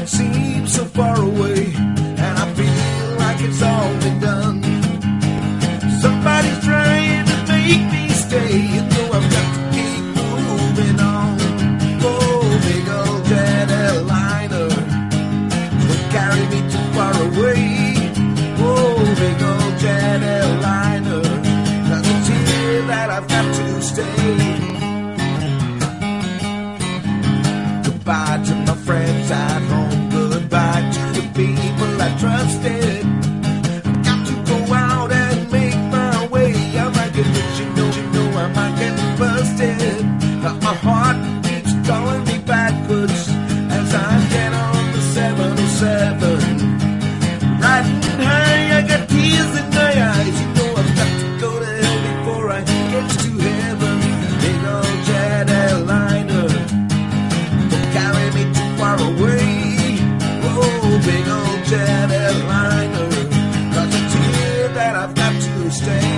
night seems so far away, and I feel like it's all been done. Somebody's trying to make me stay, you know I've got to keep moving on. Oh, big old jet airliner will carry me too far away. Oh, big old jet airliner, that's the tear that I've got to stay. People stay.